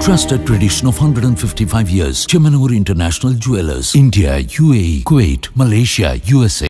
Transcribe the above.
trusted tradition of 155 years. Chemanur International Jewelers, India, UAE, Kuwait, Malaysia, USA.